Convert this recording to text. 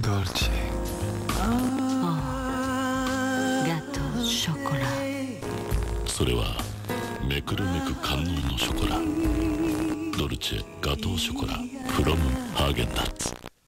dolce ガトーショコラそれはめくるめく観音のショコラドルチェガトーショコラフロムハーゲンダッツ